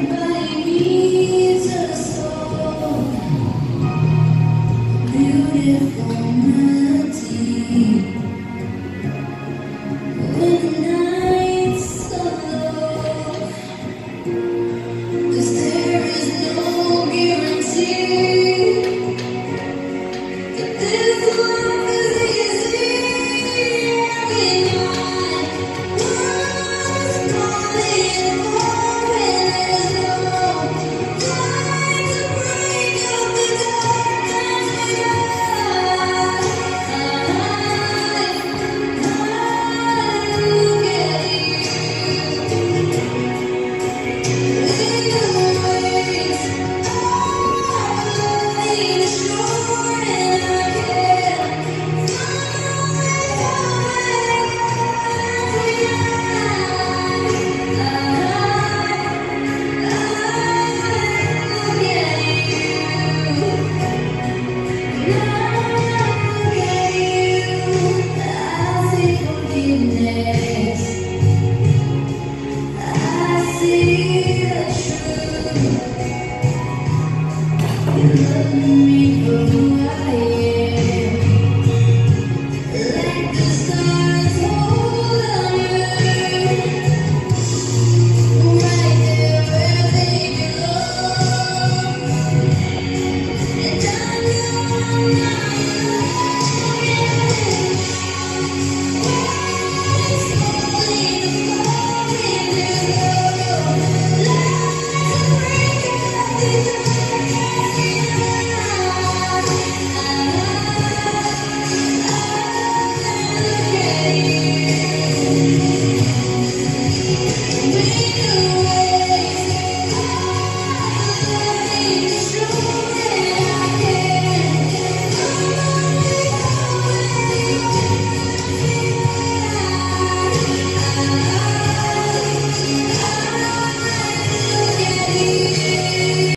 Amen.